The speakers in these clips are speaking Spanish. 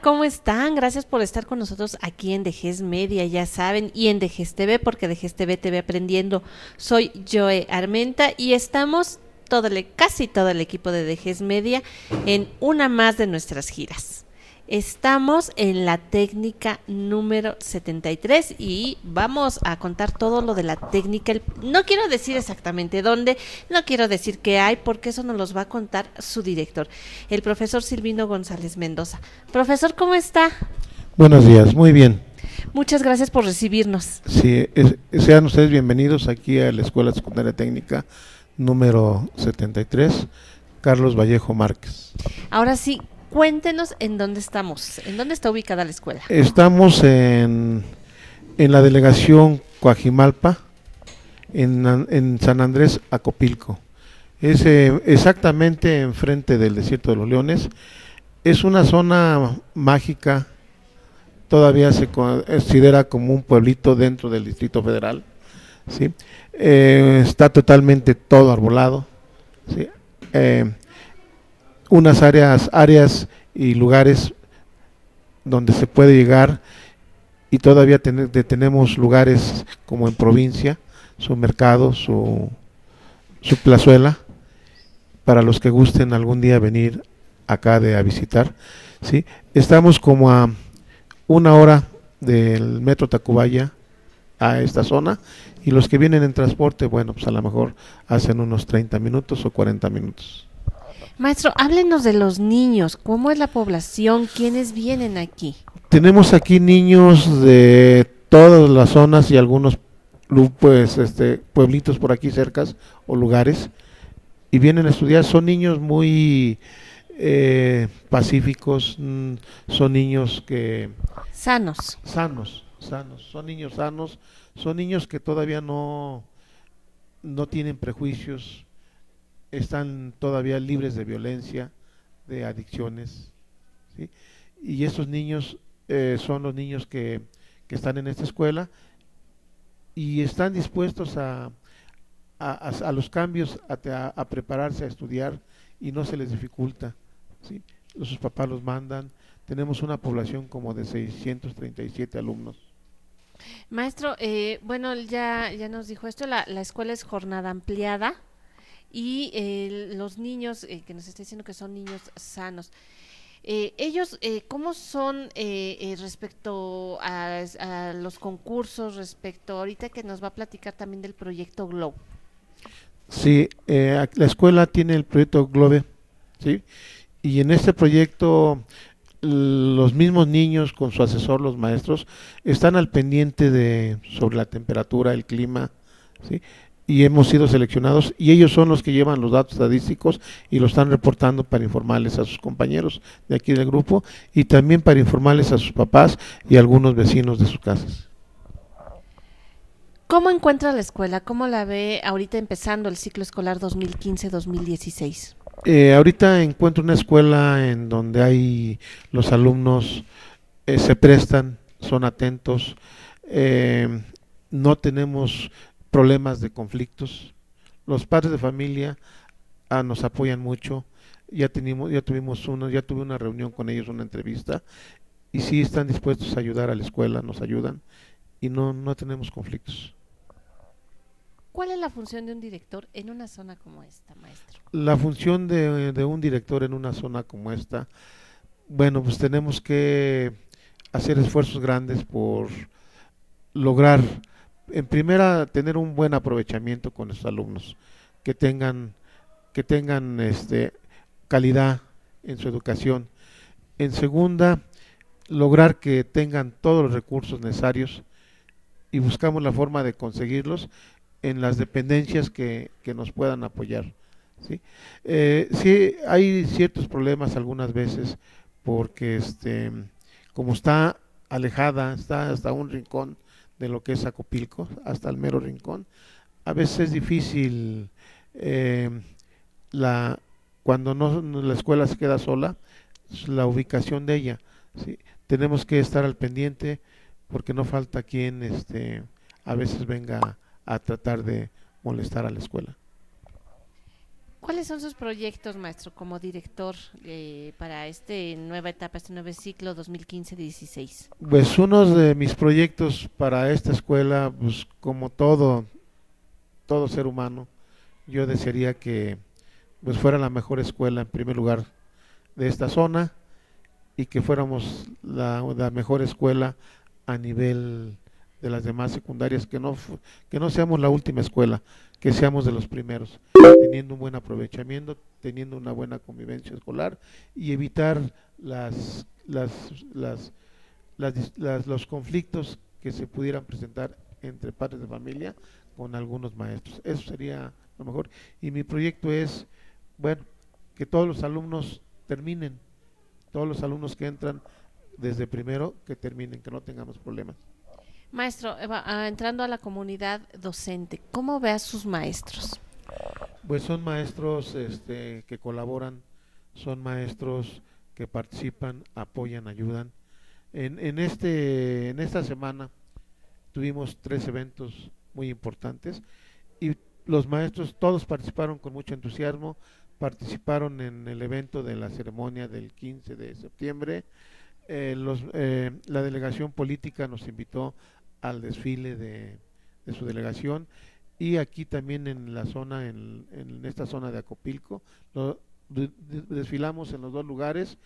¿Cómo están? Gracias por estar con nosotros aquí en Dejes Media, ya saben, y en Dejes TV, porque Dejes TV te ve aprendiendo. Soy Joe Armenta y estamos todo el, casi todo el equipo de Dejes Media en una más de nuestras giras. Estamos en la técnica número 73 y vamos a contar todo lo de la técnica. No quiero decir exactamente dónde, no quiero decir qué hay, porque eso nos los va a contar su director, el profesor Silvino González Mendoza. Profesor, ¿cómo está? Buenos días, muy bien. Muchas gracias por recibirnos. Sí, sean ustedes bienvenidos aquí a la Escuela Secundaria Técnica número 73, Carlos Vallejo Márquez. Ahora sí, Cuéntenos en dónde estamos, en dónde está ubicada la escuela. Estamos en, en la delegación Coajimalpa, en, en San Andrés Acopilco. Es eh, exactamente enfrente del desierto de los leones. Es una zona mágica, todavía se considera como un pueblito dentro del Distrito Federal. ¿sí? Eh, está totalmente todo arbolado. ¿sí? Eh, unas áreas, áreas y lugares donde se puede llegar y todavía tenemos lugares como en provincia, su mercado, su, su plazuela, para los que gusten algún día venir acá de a visitar. ¿sí? Estamos como a una hora del metro Tacubaya a esta zona y los que vienen en transporte, bueno, pues a lo mejor hacen unos 30 minutos o 40 minutos. Maestro, háblenos de los niños. ¿Cómo es la población? ¿Quiénes vienen aquí? Tenemos aquí niños de todas las zonas y algunos pues, este, pueblitos por aquí cercas o lugares y vienen a estudiar. Son niños muy eh, pacíficos, mm, son niños que... Sanos. Sanos, sanos. Son niños sanos, son niños que todavía no, no tienen prejuicios están todavía libres de violencia, de adicciones. Y estos niños eh, son los niños que, que, están en esta escuela y están dispuestos a, a, a los cambios, a, prepararse a estudiar y no se les dificulta. ¿sí? Sus papás los mandan. Tenemos una población como de 637 alumnos. Maestro, eh, bueno, ya, ya nos dijo esto, la escuela es jornada ampliada y eh, los niños, eh, que nos está diciendo que son niños sanos. Eh, ellos, ¿cómo son respecto a, los concursos, respecto ahorita que nos va a platicar también del proyecto Globe? Sí, la escuela tiene el proyecto Globe, ¿sí? Y en este proyecto los mismos niños con su asesor, los maestros, están al pendiente de sobre la temperatura, el clima, ¿sí? Y hemos sido seleccionados y ellos son los que llevan los datos estadísticos y lo están reportando para informarles a sus compañeros de aquí del grupo y también para informarles a sus papás y algunos vecinos de sus casas. ¿Cómo encuentra la escuela? ¿Cómo la ve ahorita empezando el ciclo escolar 2015-2016? Eh, ahorita encuentro una escuela en donde hay los alumnos eh, se prestan, son atentos, eh, no tenemos problemas de conflictos. Los padres de familia ah, nos apoyan mucho. Ya tenemos, ya tuvimos uno, ya tuve una reunión con ellos, una entrevista, y sí están dispuestos a ayudar a la escuela, nos ayudan y no, no tenemos conflictos. ¿Cuál es la función de un director en una zona como esta, maestro? La función de, de un director en una zona como esta, bueno, pues tenemos que hacer esfuerzos grandes por lograr en primera, tener un buen aprovechamiento con los alumnos, que tengan, que tengan este, calidad en su educación. En segunda, lograr que tengan todos los recursos necesarios y buscamos la forma de conseguirlos en las dependencias que, que nos puedan apoyar. ¿sí? Eh, sí, hay ciertos problemas algunas veces porque este, como está alejada, está hasta un rincón de lo que es Acopilco hasta el mero rincón. A veces es difícil eh, la, cuando no, la escuela se queda sola, la ubicación de ella. ¿sí? Tenemos que estar al pendiente porque no falta quien este, a veces venga a tratar de molestar a la escuela. ¿Cuáles son sus proyectos, maestro, como director eh, para esta nueva etapa, este nuevo ciclo 2015-16? Pues uno de mis proyectos para esta escuela, pues como todo, todo ser humano, yo desearía que pues fuera la mejor escuela en primer lugar de esta zona y que fuéramos la, la mejor escuela a nivel de las demás secundarias, que no, que no seamos la última escuela, que seamos de los primeros, teniendo un buen aprovechamiento, teniendo una buena convivencia escolar y evitar las, las, las, las, los conflictos que se pudieran presentar entre padres de familia con algunos maestros. Eso sería lo mejor. Y mi proyecto es, bueno, que todos los alumnos terminen, todos los alumnos que entran desde primero, que terminen, que no tengamos problemas. Maestro, ah, entrando a la comunidad docente, ¿cómo ve a sus maestros? Pues son maestros este, que colaboran, son maestros que participan, apoyan, ayudan. En, en, este, en esta semana tuvimos tres eventos muy importantes y los maestros todos participaron con mucho entusiasmo, participaron en el evento de la ceremonia del 15 de septiembre. Eh, los, eh, la delegación política nos invitó al desfile de, su delegación y aquí también en la zona, en, esta zona de Acopilco, desfilamos en los dos lugares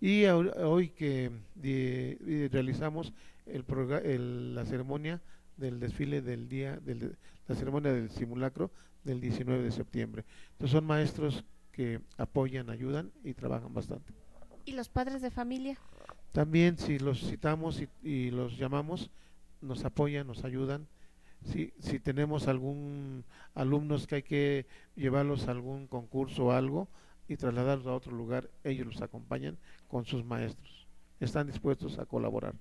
y hoy que realizamos el, la ceremonia del desfile del día, del, la ceremonia del simulacro del 19 de septiembre. Entonces son maestros que apoyan, ayudan y trabajan bastante. ¿Y los padres de familia? También si los citamos y los llamamos, nos apoyan, nos ayudan. Si, si tenemos algún alumnos que hay que llevarlos a algún concurso o algo y trasladarlos a otro lugar, ellos los acompañan con sus maestros. Están dispuestos a colaborar.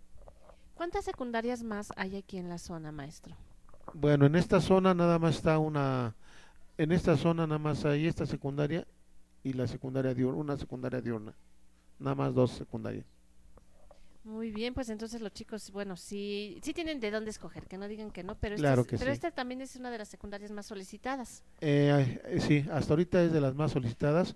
¿Cuántas secundarias más hay aquí en la zona, maestro? Bueno, en esta zona nada más está una, en esta zona nada más hay esta secundaria y la secundaria diurna, una secundaria diurna, nada más dos secundarias. Muy bien, pues entonces los chicos, bueno, sí, sí tienen de dónde escoger, que no digan que no, pero, claro pero esta también es una de las secundarias más solicitadas. Eh, eh, sí, hasta ahorita es de las más solicitadas.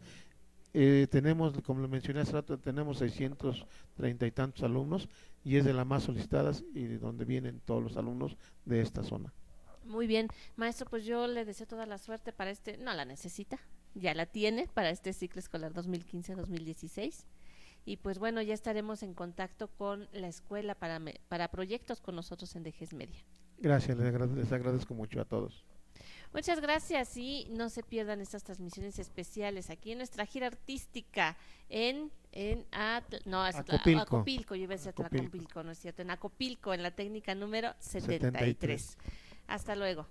Eh, tenemos, como lo mencioné hace rato, tenemos 630 y tantos alumnos y es de las más solicitadas y de donde vienen todos los alumnos de esta zona. Muy bien, maestro, pues yo le deseo toda la suerte para este, no la necesita, ya la tiene para este ciclo escolar 2015-2016 y pues bueno, ya estaremos en contacto con la escuela para, para proyectos con nosotros en Dejes Media. Gracias, les agradezco, mucho a todos. Muchas gracias y no se pierdan estas transmisiones especiales aquí en nuestra gira artística en en no, Acopilco. Acopilco, yo iba a decir Acopilco, no es cierto, en Acopilco, en la técnica número 73. 73. Hasta luego.